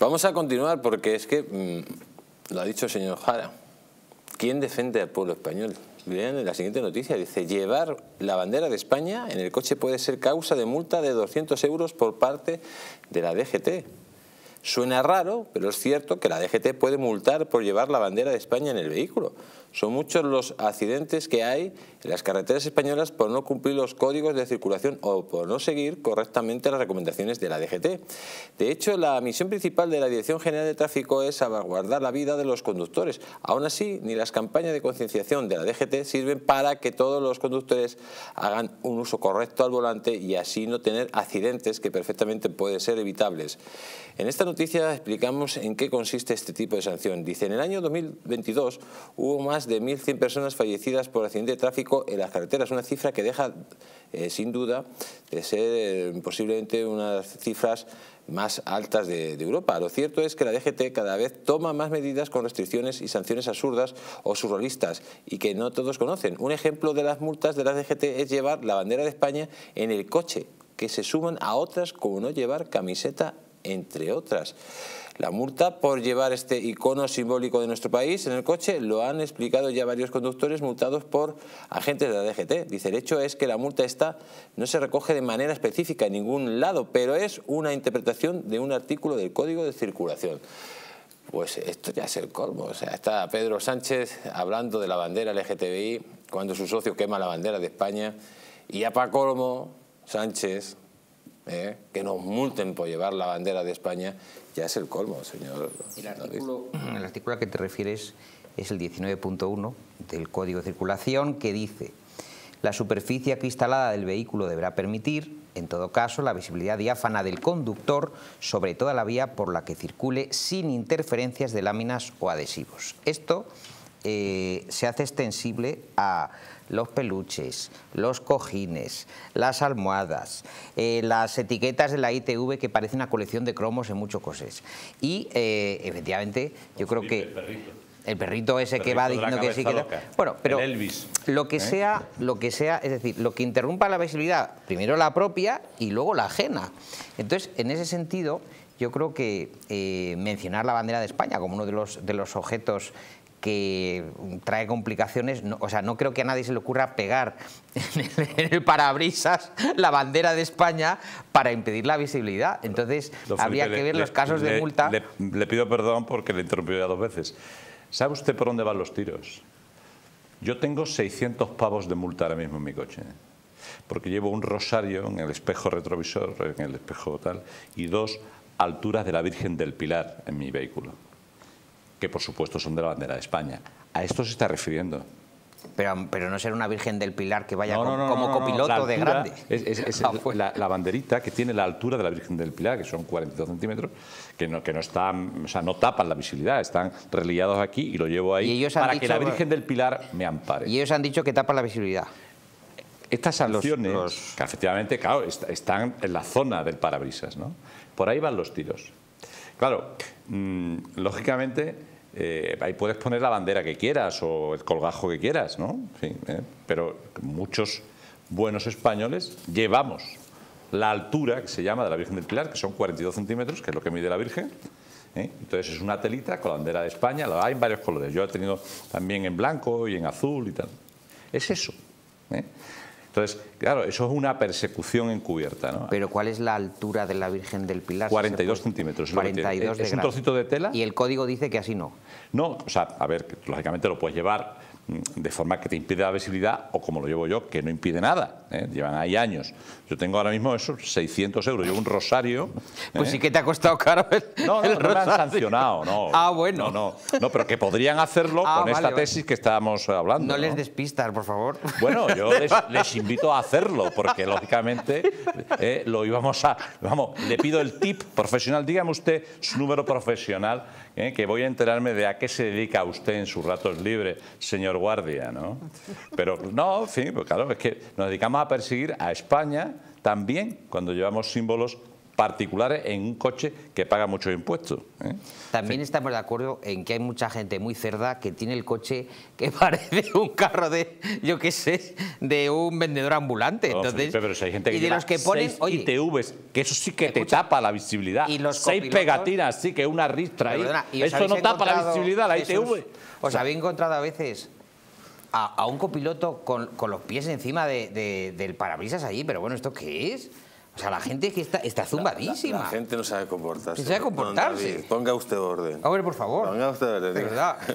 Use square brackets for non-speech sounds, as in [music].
Vamos a continuar porque es que, mm, lo ha dicho el señor Jara, ¿quién defiende al pueblo español? Vean la siguiente noticia, dice, llevar la bandera de España en el coche puede ser causa de multa de 200 euros por parte de la DGT. Suena raro, pero es cierto que la DGT puede multar por llevar la bandera de España en el vehículo. Son muchos los accidentes que hay en las carreteras españolas por no cumplir los códigos de circulación o por no seguir correctamente las recomendaciones de la DGT. De hecho, la misión principal de la Dirección General de Tráfico es salvaguardar la vida de los conductores. Aún así, ni las campañas de concienciación de la DGT sirven para que todos los conductores hagan un uso correcto al volante y así no tener accidentes que perfectamente pueden ser evitables. En esta noticia explicamos en qué consiste este tipo de sanción. Dice, en el año 2022 hubo más de 1.100 personas fallecidas por accidente de tráfico en las carreteras, una cifra que deja eh, sin duda de ser eh, posiblemente unas cifras más altas de, Europa. Lo cierto es que la DGT cada vez toma más medidas con restricciones y sanciones absurdas o surrealistas y que no todos conocen. Un ejemplo de las multas de la DGT es llevar la bandera de España en el coche, que se suman a otras como no llevar camiseta, entre otras. La multa por llevar este icono simbólico de nuestro país en el coche lo han explicado ya varios conductores multados por agentes de la DGT. Dice, el hecho es que la multa esta no se recoge de manera específica en ningún lado, pero es una interpretación de un artículo del Código de Circulación. Pues esto ya es el colmo. O sea, está Pedro Sánchez hablando de la bandera LGTBI cuando su socio quema la bandera de España y ya para colmo, Sánchez, eh, que nos multen por llevar la bandera de España ya es el colmo, señor. El artículo, el artículo al que te refieres es el 19.1 del Código de Circulación que dice la superficie acristalada del vehículo deberá permitir, en todo caso, la visibilidad diáfana del conductor sobre toda la vía por la que circule sin interferencias de láminas o adhesivos. Esto eh, se hace extensible a los peluches, los cojines, las almohadas, eh, las etiquetas de la ITV que parece una colección de cromos en muchos cosas. Y eh, efectivamente yo creo que... El perrito ese que va diciendo que sí que... Bueno, pero lo que sea, lo que sea, es decir, lo que interrumpa la visibilidad, primero la propia y luego la ajena. Entonces, en ese sentido, yo creo que mencionar la bandera de España como uno de los, de los objetos que trae complicaciones. o sea, no creo que a nadie se le ocurra pegar en el, parabrisas la bandera de España para impedir la visibilidad. Entonces, habría que ver los casos de multa. Le, pido perdón porque le interrumpió ya dos veces. ¿Sabe usted por dónde van los tiros? Yo tengo 600 pavos de multa ahora mismo en mi coche. Porque llevo un rosario en el espejo retrovisor, en el espejo tal, y dos alturas de la Virgen del Pilar en mi vehículo que por supuesto son de la bandera de España. A esto se está refiriendo. Pero, pero no ser una Virgen del Pilar que vaya como copiloto de grande. Es, [laughs] ah, pues. la, banderita que tiene la altura de la Virgen del Pilar, que son 42 centímetros, que no, que no están, o sea, no tapan la visibilidad, están reliados aquí y lo llevo ahí para que la Virgen del Pilar me ampare. Y ellos han dicho que tapan la visibilidad. Estas sanciones, que efectivamente, claro, están en la zona del parabrisas, ¿no? Por ahí van los tiros. Claro, mm, lógicamente eh, ahí puedes poner la bandera que quieras o el colgajo que quieras, ¿no? ¿eh? Pero muchos buenos españoles llevamos la altura que se llama de la Virgen del Pilar, que son 42 centímetros, que es lo que mide la Virgen. ¿eh? Entonces es una telita con la bandera de España, la hay en varios colores. Yo he tenido también en blanco y en azul y tal. Es eso. Entonces, claro, eso es una persecución encubierta. ¿no? Pero ¿cuál es la altura de la Virgen del Pilar? 42 centímetros. 42 es un trocito de tela. Y el código dice que así no. No, o sea, a ver, lógicamente lo puedes llevar de forma que te impide la visibilidad o como lo llevo yo, que no impide nada. ¿eh? Llevan ahí años. Yo tengo ahora mismo esos 600 euros. Llevo un rosario. Pues ¿eh? sí que te ha costado caro el, No, no, no me han sancionado, no. Ah, bueno. No, no, no pero que podrían hacerlo [laughs] ah, con esta tesis que estábamos hablando. No, les despistas, por favor. Bueno, yo [laughs] les, invito a hacerlo, porque lógicamente eh, lo íbamos a... Vamos, le pido el tip profesional. Dígame usted su número profesional, que voy a enterarme de a qué se dedica usted en sus ratos libres, señor guardia, ¿no? Pero no, en fin, pues claro, es que nos dedicamos a perseguir a España también cuando llevamos símbolos particulares en un coche que paga muchos impuestos. ¿eh? También estamos de acuerdo en que hay mucha gente muy cerda que tiene el coche que [laughs] parece un carro de, yo qué sé, de un vendedor ambulante. Entonces, pero si hay gente que y de los que ponen, seis ITVs, que eso sí que te tapa la visibilidad. Y los seis pegatinas, sí, que una ristra ahí. eso no tapa la visibilidad, la ITV. os habéis encontrado a veces a, un copiloto con, los pies encima del parabrisas allí, pero bueno, ¿esto qué es? O sea, la gente que está, está zumbadísima. La, gente no sabe comportarse. No sabe comportarse. ponga usted orden. A ver, por favor. Ponga usted orden. De verdad. [laughs]